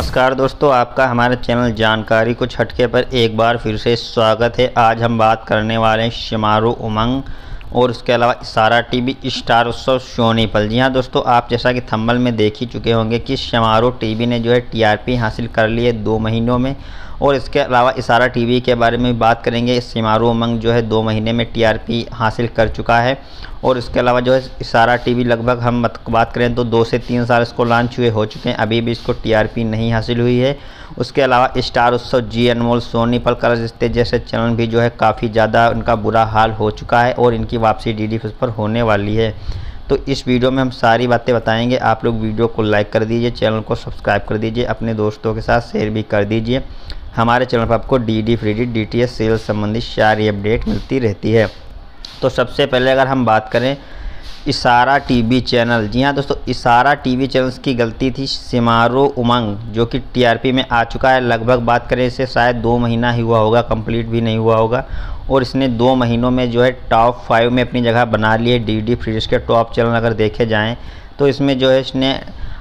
नमस्कार दोस्तों, आपका हमारे चैनल जानकारी कुछ हटके पर एक बार फिर से स्वागत है। आज हम बात करने वाले हैं शिमारू उमंग और उसके अलावा सारा टीवी, स्टार उत्सव सोनीपल जी हाँ दोस्तों, आप जैसा कि थंबल में देख ही चुके होंगे कि शमारू टीवी ने जो है टीआरपी हासिल कर ली है दो महीनों में। और इसके अलावा इशारा टीवी के बारे में बात करेंगे। सिमारू उमंग जो है दो महीने में टीआरपी हासिल कर चुका है और इसके अलावा जो है इशारा टीवी लगभग हम बात करें तो दो से तीन साल इसको लॉन्च हुए हो चुके हैं। अभी भी इसको टीआरपी नहीं हासिल हुई है। उसके अलावा स्टार उत्सव जी अनमोल, सोनी पर कलर रिश्ते जैसे चैनल भी जो है काफ़ी ज़्यादा उनका बुरा हाल हो चुका है और इनकी वापसी डी डी पर होने वाली है। तो इस वीडियो में हम सारी बातें बताएँगे। आप लोग वीडियो को लाइक कर दीजिए, चैनल को सब्सक्राइब कर दीजिए, अपने दोस्तों के साथ शेयर भी कर दीजिए। हमारे चैनल पर आपको D D free D D T S cell संबंधित सारी अपडेट मिलती रहती है। तो सबसे पहले अगर हम बात करें इशारा टीवी चैनल जी हाँ दोस्तों इशारा टीवी चैनल्स की गलती थी सिमारो उमंग जो कि टीआरपी में आ चुका है। लगभग बात करें इसे, शायद दो महीना ही हुआ होगा कंप्लीट भी नहीं हुआ होगा। और इसने दो महीनों में जो है टॉप फाइव में अपनी जगह बना ली है डी डी के टॉप चैनल अगर देखे जाएँ तो इसमें जो है इसने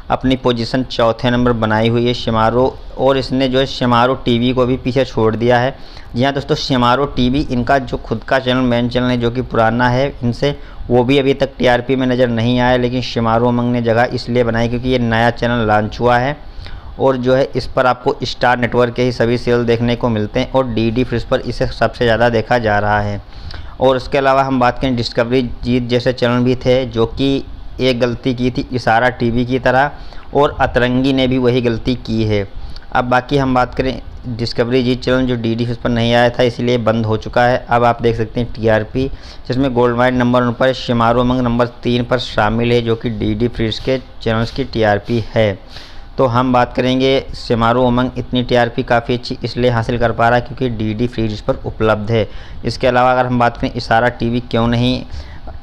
अपनी पोजीशन चौथे नंबर बनाई हुई है शमारो और इसने जो है शमारो टीवी को भी पीछे छोड़ दिया है। जी हाँ दोस्तों शमारो टीवी इनका जो खुद का चैनल मेन चैनल है जो कि पुराना है, इनसे वो भी अभी तक टीआरपी में नज़र नहीं आया, लेकिन शिमारो उमंग ने जगह इसलिए बनाई क्योंकि ये नया चैनल लॉन्च हुआ है। और जो है इस पर आपको स्टार नेटवर्क के ही सभी सेल देखने को मिलते हैं, और डी डी फ्रिज पर इसे सबसे ज़्यादा देखा जा रहा है। और उसके अलावा हम बात करें डिस्कवरी जीत जैसे चैनल भी थे, जो कि एक गलती की थी, इशारा टीवी की तरह, और अतरंगी ने भी वही गलती की है। अब बाकी हम बात करें, डिस्कवरी जी, चैनल जो डी डी पर नहीं आया था, इसलिए बंद हो चुका है। अब आप देख सकते हैं टीआरपी जिसमें गोल्ड माइन नंबर वन पर शिमारो मंग नंबर तीन पर शामिल है, जो कि डी डी फ्रीज के चैनल्स की टीआरपी है। तो हम बात करेंगे सिमारो उमंग इतनी टीआरपी काफ़ी अच्छी, इसलिए हासिल कर पा रहा है, क्योंकि डी डी पर उपलब्ध है। इसके अलावा अगर हम बात करें, इशारा टीवी क्यों नहीं?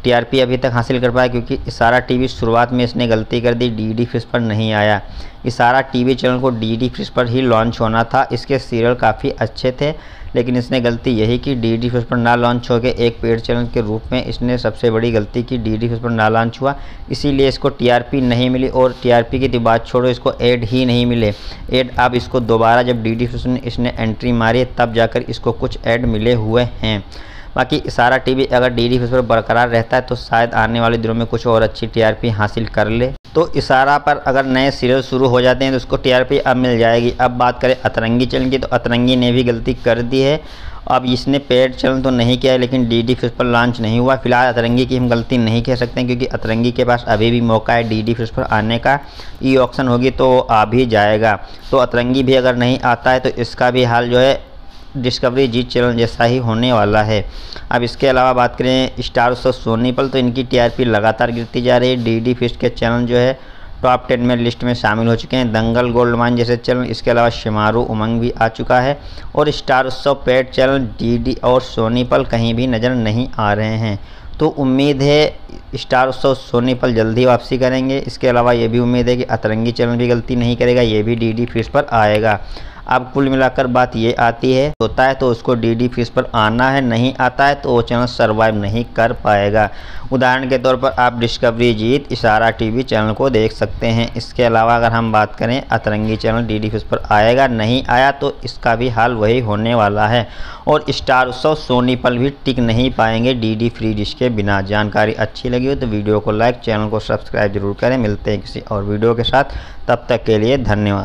टीआरपी अभी तक हासिल कर पाया क्योंकि इशारा टीवी शुरुआत में इसने गलती कर दी डी डी पर नहीं आया। इशारा टीवी चैनल को डी डी पर ही लॉन्च होना था। इसके सीरियल काफ़ी अच्छे थे, लेकिन इसने गलती यही कि डी डी पर ना लॉन्च हो गए एक पेड चैनल के रूप में इसने सबसे बड़ी गलती की डी डी पर ना लॉन्च हुआ। इसीलिए इसको टीआरपी नहीं मिली और टीआरपी की तो बात छोड़ो, इसको एड ही नहीं मिले। एड अब इसको दोबारा जब डी डी फ़िश इसने एंट्री मारी, तब जाकर इसको कुछ ऐड मिले हुए हैं। बाकी इशारा टीवी अगर डी डी पर बरकरार रहता है तो शायद आने वाले दिनों में कुछ और अच्छी टीआरपी हासिल कर ले। तो इशारा पर अगर नए सीरियल शुरू हो जाते हैं तो उसको टीआरपी अब मिल जाएगी। अब बात करें अतरंगी चैनल की तो अतरंगी ने भी गलती कर दी है। अब इसने पेड चैनल तो नहीं किया है लेकिन डी डी पर लॉन्च नहीं हुआ। फ़िलहाल अतरंगी की हम गलती नहीं कह सकते क्योंकि अतरंगी के पास अभी भी मौका है डी डी पर आने का। ई ऑप्शन होगी तो आ भी जाएगा। तो अतरंगी भी अगर नहीं आता है तो इसका भी हाल जो है डिस्कवरी जी चैनल जैसा ही होने वाला है। अब इसके अलावा बात करें स्टार सो सोनी पर तो इनकी टीआरपी लगातार गिरती जा रही है। डी डी फिस्ट के चैनल जो है टॉप टेन में लिस्ट में शामिल हो चुके हैं। दंगल गोल्ड माइन जैसे चैनल इसके अलावा शिमारू उमंग भी आ चुका है। और स्टार उत्सव पेड चैनल डी और सोनी पर कहीं भी नज़र नहीं आ रहे हैं। तो उम्मीद है स्टार उत्सव सोनी पर जल्दी वापसी करेंगे। इसके अलावा ये भी उम्मीद है कि अतरंगी चैनल भी गलती नहीं करेगा, ये भी डी डी पर आएगा। अब कुल मिलाकर बात ये आती है, होता है तो उसको डी डी फ़ीस पर आना है, नहीं आता है तो वो चैनल सर्वाइव नहीं कर पाएगा। उदाहरण के तौर पर आप डिस्कवरी जीत इशारा टीवी चैनल को देख सकते हैं। इसके अलावा अगर हम बात करें, अतरंगी चैनल डी डी फ़ीस पर आएगा, नहीं आया तो इसका भी हाल वही होने वाला है। और स्टार उत्सव सोनी पर भी टिक नहीं पाएँगे डी डी फ्री डिश के बिना। जानकारी अच्छी लगी हो तो वीडियो को लाइक चैनल को सब्सक्राइब ज़रूर करें। मिलते हैं किसी और वीडियो के साथ। तब तक के लिए धन्यवाद।